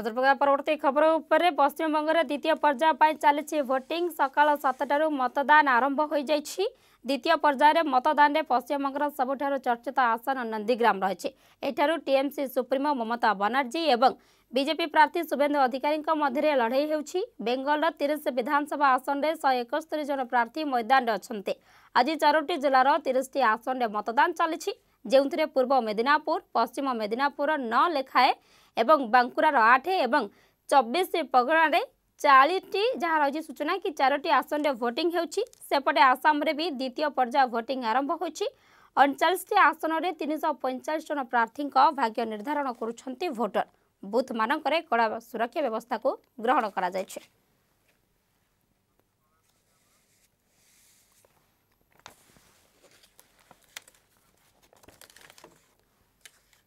નજર પરવર્તી ખબર ઉપર પશ્ચિમબંગર દ્વિતીય પર્યાય પર ચાલી ભોટિંગ સકાળ સાતટાર મતદાન આરંભ હોઈ દ્વિତୀય પર્યાયે મતદાનને પશ્ચિમબંગર સબુઠાર ચર્ચિત આસન નંદીગ્રામ રહી એઠાર ટીએમસી સુપ્રિમો મમતા બાનાર્જી ଏବଂ ବିଜେପି ପ୍ରାର୍ଥୀ ଶୁଭେନ୍ଦୁ ଅଧିକାରୀଙ୍କ ମଧ୍ୟରେ ଲଢ଼େଇ ହେଉଛି ବେଙ୍ଗଲର ତିରିଶ ବିଧାନସଭା ଆସନରେ ଶହେ ଏକସ୍ତରୀ ଜଣ ପ୍ରାର୍ଥୀ ମୈଦାନରେ ଅଛନ୍ତି ଆଜି ଚାରୋଟି ଜିଲ୍ଲାର ତିରିଶଟି ଆସନରେ ମତଦାନ ଚାଲିଛି ଯେଉଁଥିରେ ପୂର୍ବ ମେଦିନାପୁର ପଶ୍ଚିମ ମେଦିନାପୁରର ନଅ ଲେଖାଏ ଏବଂ ବାଙ୍କୁରାର ଆଠ ଏବଂ ଚବିଶ ପରଗଣାରେ ଚାଳିଶଟି ଯାହା ରହିଛି ସୂଚନା କି ଚାରୋଟି ଆସନରେ ଭୋଟିଂ ହେଉଛି ସେପଟେ ଆସାମରେ ବି ଦ୍ୱିତୀୟ ପର୍ଯ୍ୟାୟ ଭୋଟିଂ ଆରମ୍ଭ ହୋଇଛି ଅଣଚାଳିଶଟି ଆସନରେ ତିନିଶହ ପଇଁଚାଳିଶ ଜଣ ପ୍ରାର୍ଥୀଙ୍କ ଭାଗ୍ୟ ନିର୍ଦ୍ଧାରଣ କରୁଛନ୍ତି ଭୋଟର ବୁଥମାନଙ୍କରେ କଡ଼ା ସୁରକ୍ଷା ବ୍ୟବସ୍ଥାକୁ ଗ୍ରହଣ କରାଯାଇଛି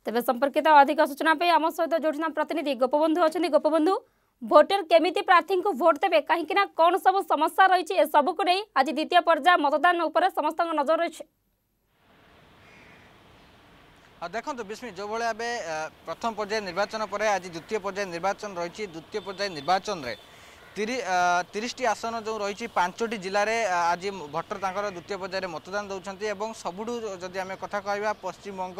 ତେବେ ସମ୍ପର୍କିତ ଅଧିକ ସୂଚନା ପାଇଁ ଆମ ସହିତ ଯୋଉଠି ନା ପ୍ରତିନିଧି ଗୋପବନ୍ଧୁ ଅଛନ୍ତି ଗୋପବନ୍ଧୁ ଭୋଟର କେମିତି ପ୍ରାର୍ଥୀଙ୍କୁ ଭୋଟ ଦେବେ କାହିଁକି ନା କ'ଣ ସବୁ ସମସ୍ୟା ରହିଛି ଏସବୁକୁ ନେଇ ଆଜି ଦ୍ୱିତୀୟ ପର୍ଯ୍ୟାୟ ମତଦାନ ଉପରେ ସମସ୍ତଙ୍କ ନଜର ରହିଛି ଦେଖନ୍ତୁ ବିସ୍ମି ଯେଉଁଭଳି ଏବେ ପ୍ରଥମ ପର୍ଯ୍ୟାୟ ନିର୍ବାଚନ ପରେ ଆଜି ଦ୍ୱିତୀୟ ପର୍ଯ୍ୟାୟ ନିର୍ବାଚନ ରହିଛି ଦ୍ୱିତୀୟ ପର୍ଯ୍ୟାୟ ନିର୍ବାଚନରେ তিরিশটি আসন যে রয়েছে পাঁচটি ଜିଲ୍ଲାରେ আজ ভোটর তাঁর দ্বিতীয় পর্যায়ে মতদান ଦେଉଛନ୍ତି এবং ସବୁଠୁ যদি আমি কথা কহা পশ্চিমবঙ্গ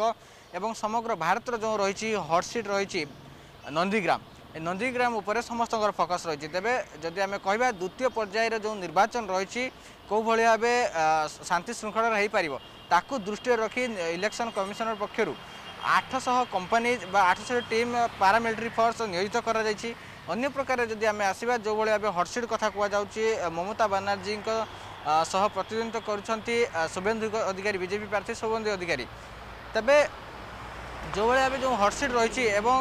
এবং সমগ্র ভারতের যে রয়েছে হটসিট রয়েছে নন্দীগ্রাম ନନ୍ଦୀଗ୍ରାମ নন্দীগ্রাম উপরে সমস্ত ফোকস রয়েছে তবে যদি আমি কহা দ্বিতীয় পর্যায়ের যে নির্বাচন রয়েছে কোভাবে ভাবে শান্তি হয়ে পাব তা দৃষ্টি রাখি ইলেকশন কমিশনের পক্ষ আঠশহ কোম্পানি বা আঠশহ টিম প্যারামিলিটারি ফোর্স নিয়োজিত করা যাই ଅନ୍ୟ ପ୍ରକାରରେ ଯଦି ଆମେ ଆସିବା ଯେଉଁଭଳି ଏବେ ହର୍ସିଡ଼ କଥା କୁହାଯାଉଛି ମମତା ବାନାର୍ଜୀଙ୍କ ସହ ପ୍ରତିଦ୍ୱନ୍ଦିତା କରୁଛନ୍ତି ଶୁଭେନ୍ଦୁ ଅଧିକାରୀ ବିଜେପି ପ୍ରାର୍ଥୀ ଶୁଭେନ୍ଦୁ ଅଧିକାରୀ ତେବେ ଯେଉଁଭଳି ଭାବେ ଯେଉଁ ହଟସିଟ୍ ରହିଛି ଏବଂ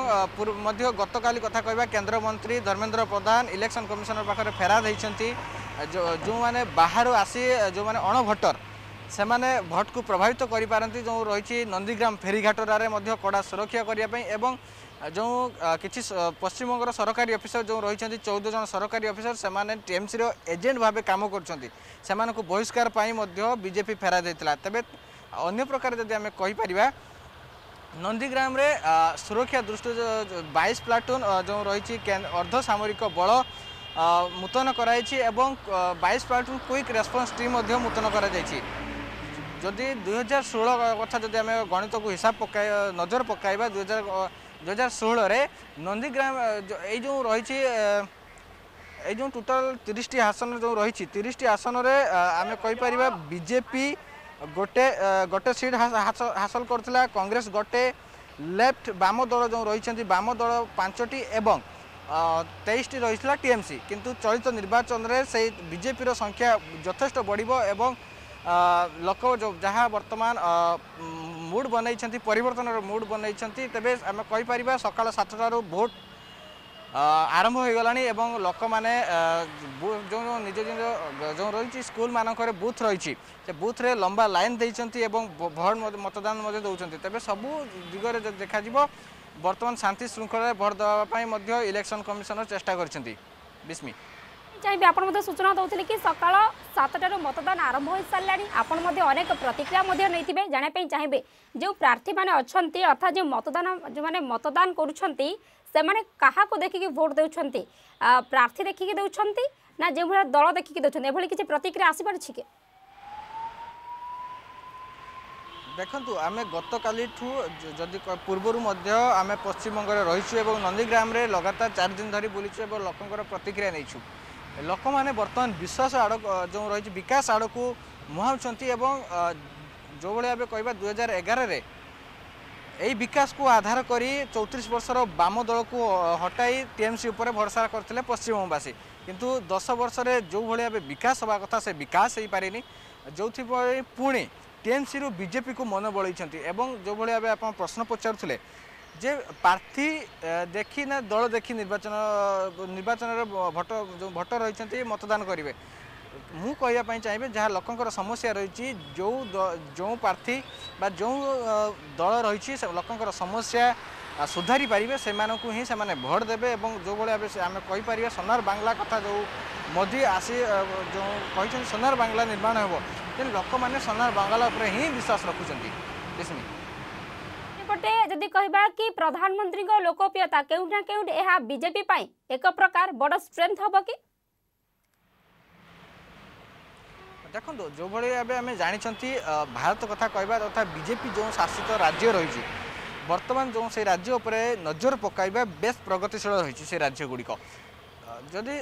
ମଧ୍ୟ ଗତକାଲି କଥା କହିବା କେନ୍ଦ୍ରମନ୍ତ୍ରୀ ଧର୍ମେନ୍ଦ୍ର ପ୍ରଧାନ ଇଲେକ୍ସନ୍ କମିଶନର ପାଖରେ ଫେରାଦ ହୋଇଛନ୍ତି ଯେଉଁମାନେ ବାହାରୁ ଆସି ଯେଉଁମାନେ ଅଣଭୋଟର ସେମାନେ ଭୋଟକୁ ପ୍ରଭାବିତ କରିପାରନ୍ତି ଯେଉଁ ରହିଛି ନନ୍ଦୀଗ୍ରାମ ଫେରିଘାଟରାରେ ମଧ୍ୟ କଡ଼ା ସୁରକ୍ଷା କରିବା ପାଇଁ ଏବଂ ଯେଉଁ କିଛି ପଶ୍ଚିମବଙ୍ଗର ସରକାରୀ ଅଫିସର ଯେଉଁ ରହିଛନ୍ତି ଚଉଦ ଜଣ ସରକାରୀ ଅଫିସର ସେମାନେ ଟିଏମ୍ସିର ଏଜେଣ୍ଟ ଭାବେ କାମ କରୁଛନ୍ତି ସେମାନଙ୍କୁ ବହିଷ୍କାର ପାଇଁ ମଧ୍ୟ ବିଜେପି ଫେରା ଦେଇଥିଲା ତେବେ ଅନ୍ୟ ପ୍ରକାର ଯଦି ଆମେ କହିପାରିବା ନନ୍ଦୀଗ୍ରାମରେ ସୁରକ୍ଷା ଦୃଷ୍ଟିରୁ ବାଇଶ ପ୍ଲାଟୁନ୍ ଯେଉଁ ରହିଛି ଅର୍ଦ୍ଧ ସାମରିକ ବଳ ମୁତୟନ କରାଯାଇଛି ଏବଂ ବାଇଶ ପ୍ଲାଟୁନ୍ କ୍ୱିକ୍ ରେସ୍ପନ୍ସ ଟିମ୍ ମଧ୍ୟ ମୁତୟନ କରାଯାଇଛି ଯଦି ଦୁଇହଜାର ଷୋହଳ କଥା ଯଦି ଆମେ ଗଣିତକୁ ହିସାବ ପକାଇ ନଜର ପକାଇବା ଦୁଇହଜାର ଦୁଇ ହଜାର ଷୋହଳରେ ନନ୍ଦୀଗ୍ରାମ ଏଇ ଯେଉଁ ରହିଛି এই যে টোটাল তিরিশটি আসন যে রয়েছে তিরিশটি আসনরে আমি কইপারা বিজেপি গোটে গোটে সিট হাসল করছিল কংগ্রেস গোটে লেফট বাম দল যে রয়েছেন বাম দল পাঁচটি এবং তেইশটি রয়েছিল টিএমসি কিন্তু চলিত নির্বাচনের সেই বিজেপির সংখ্যা যথেষ্ট বড় এবং লোক যা বর্তমান মুড বনাইছেন পরিবর্তনর মুড বনাইছেন তেবে আমি কইপারা সকাল সাতটার ভোট আরম্ভ হয়ে গলা এবং লোক মানে যে নিজ নিজ যে রয়েছে স্কুল মানকরে বুথ রয়েছে সে বুথরে লম্বা লাইন দিয়েছেন এবং ভোট মতদান দৌঁছেন তবে সবু দিগরে দেখা যাব বর্তমান শান্তি শৃঙ্খলার ভোট দেওয়া ইলেকশন কমিশনার চেষ্টা করছেন বিস্মি চাইবি আপনার সূচনা দৌলে কি সকাল সাতটার মতদান আরম্ভ হয়ে সারা আপনার অনেক প্রতিক্রিয়া নিয়ে জাঁয়া চাইবে যে প্রার্থী মানে অনেক অর্থাৎ যে মতদান যে মতদান করছেন সে কাহকু দেখি ভোট দেছেন প্রার্থী দেখি দেছেন না যেভাবে দল দেখি দেছেন এভাবে কিছু প্রতিক্রিয়া আসিপারছি কি দেখন্তু আমি গতকালিঠু যদি পূর্বরু মধ্য আমি পশ্চিমবঙ্গে রয়েছু এবং নন্দীগ্রামে লগাতার চার দিন ধরে বুলিছু এবং লোকঙ্কর প্রতিক্রিয়া নেইছু বর্তমান বিশ্বাস আড় যে রয়েছে বিকাশ আড়ক ଆଡ଼କୁ এবং যেভাবে ଯେଉଁଭଳି ଭାବେ କହିବା হাজার ଏଗାରରେ এই বিকাশকু আধার করে চৌত্রিশ বর্ষর বাম দলকু হটাই টিএমসি উপরে ভরসা করলে পশ্চিমবঙ্গবাসী কিন্তু দশ বর্ষের যেভাবে ভাবে বিকাশ হওয়া কথা সে বিকাশ হয়ে পারিনি যেপাই পুঁ টিএমসি রু বিজেপি কু মন বলাইছেন এবং যেভাবে ভাবে আপনার প্রশ্ন পচারুলে যে প্রার্থী দেখি না দল দেখি নির্বাচন নির্বাচনের ভোট যে ভোট রয়েছেন মতদান করবে ମୁଁ କହିବା ପାଇଁ ଚାହିଁବି ଯାହା ଲୋକଙ୍କର ସମସ୍ୟା ରହିଛି ଯେଉଁ ଯେଉଁ ପ୍ରାର୍ଥୀ ବା ଯେଉଁ ଦଳ ରହିଛି ଲୋକଙ୍କର ସମସ୍ୟା ସୁଧାରି ପାରିବେ ସେମାନଙ୍କୁ ହିଁ ସେମାନେ ଭୋଟ୍ ଦେବେ ଏବଂ ଯେଉଁଭଳି ଭାବେ ଆମେ କହିପାରିବା ସୋନାର ବାଙ୍ଗଲା କଥା ଯେଉଁ ମୋଦି ଆସି ଯେଉଁ କହିଛନ୍ତି ସୋନାର ବାଙ୍ଗଲା ନିର୍ମାଣ ହେବ ତେଣୁ ଲୋକମାନେ ସୋନାର ବାଙ୍ଗଲା ଉପରେ ହିଁ ବିଶ୍ୱାସ ରଖୁଛନ୍ତି অপটে যদি কহবা কি প্রধানমন্ত্রী লোকপ্রিয়তা কেউটি না কেউটি এহা বিজেপি পাই এক প্রকার বড় স্ট্রেংথ হব কি দেখুন যেভাবে এবে আমি জাঁচান ভারত কথা কহবা তথা বিজেপি যে শাসিত রাজ্য রয়েছে বর্তমান যে সেই রাজ্য উপরে নজর পকাইবা বেশ প্রগতিশীল রয়েছে সেই রাজ্যগুড়ি যদি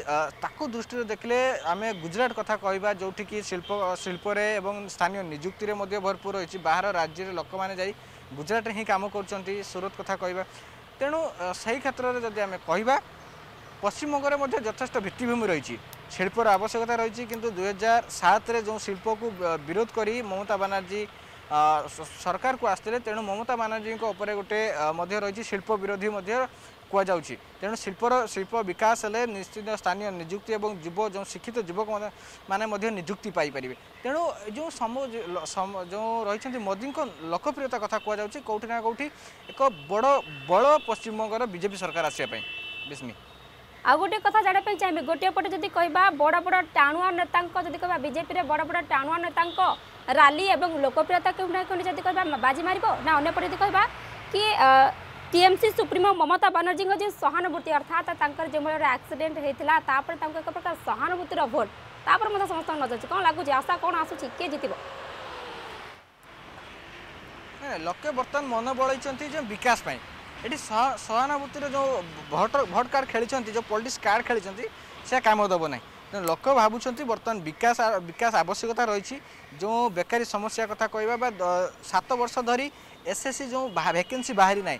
তাকে দৃষ্টি দেখলে আমি গুজরাট কথা কহবা যেটিকি শিল্প শিল্পরে এবং স্থানীয় নিযুক্তিরে মধ্যে ভরপুর রয়েছে বাহার রাজ্যের লোক মানে যাই ଗୁଜରାଟରେ ହିଁ କାମ କରୁଛନ୍ତି ସୁରତ କଥା କହିବା ତେଣୁ ସେହି କ୍ଷେତ୍ରରେ ଯଦି ଆମେ କହିବା ପଶ୍ଚିମବଙ୍ଗରେ ମଧ୍ୟ ଯଥେଷ୍ଟ ଭିତ୍ତିଭୂମି ରହିଛି ଶିଳ୍ପର ଆବଶ୍ୟକତା ରହିଛି କିନ୍ତୁ ଦୁଇହଜାର ସାତରେ ଯେଉଁ ଶିଳ୍ପକୁ ବିରୋଧ କରି ମମତା ବାନାର୍ଜୀ ସରକାରକୁ ଆସିଥିଲେ ତେଣୁ ମମତା ବାନାର୍ଜୀଙ୍କ ଉପରେ ଗୋଟେ ମଧ୍ୟ ରହିଛି ଶିଳ୍ପ ବିରୋଧୀ ମଧ୍ୟ କୁହାଯାଉଛି ତେଣୁ ଶିଳ୍ପର ଶିଳ୍ପ ବିକାଶ ହେଲେ ନିଶ୍ଚିତ ସ୍ଥାନୀୟ ନିଯୁକ୍ତି ଏବଂ ଯୁବ ଯେଉଁ ଶିକ୍ଷିତ ଯୁବକ ମାନେ ମଧ୍ୟ ନିଯୁକ୍ତି ପାଇପାରିବେ ତେଣୁ ଯେଉଁ ସମ ଯେଉଁ ରହିଛନ୍ତି ମୋଦିଙ୍କ ଲୋକପ୍ରିୟତା କଥା କୁହାଯାଉଛି କେଉଁଠି ନା କେଉଁଠି ଏକ ବଡ଼ ବଳ ପଶ୍ଚିମବଙ୍ଗର ବିଜେପି ସରକାର ଆସିବା ପାଇଁ ବିସ୍ମୀ ଆଉ ଗୋଟିଏ କଥା ଜାଣିବା ପାଇଁ ଚାହିଁବି ଗୋଟିଏ ପଟେ ଯଦି କହିବା ବଡ଼ ବଡ଼ ଟାଣୁଆ ନେତାଙ୍କ ଯଦି କହିବା ବିଜେପିରେ ବଡ଼ ବଡ଼ ଟାଣୁଆ ନେତାଙ୍କ ରାଲି ଏବଂ ଲୋକପ୍ରିୟତା କେଉଁଠି ନା କେଉଁଠି ଯଦି କହିବା ବାଜି ମାରିବ ନା ଅନ୍ୟପଟେ ଯଦି କହିବା କି টিএমসি সুপ্রিমো মমতা বানার্জী যে সহানুভূতি অর্থাৎ তাঁর যে ভাবে আক্সিডেন্ট হয়েছিল তাপরে তাঁর এক প্রকার সহানুভূতির ভোট তাপরে মধ্যে সমস্ত নজর কম লাগুছে আশা কম আসুচি কে জিতব লোকে বর্তমান মন বড়াইছেন যে বিকাশ পাই এটি সহানুভূতির যে ভোট ভোট কার্ড খেলিছেন যে পলিটিক্স কার্ড খেলিছেন সে কাম দেব না লোক ভাবুছেন বর্তমান বিকাশ বিকাশ আবশ্যকতা রয়েছে যে বেকারী সমস্যা কথা কহবা বা সাত বর্ষ ধরি এসএসসি যে ভ্যাকেন্সি বাহারি নাই